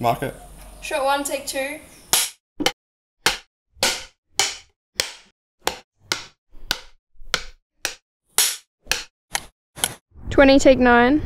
Mark it. Shot one, take two. Twenty, take nine.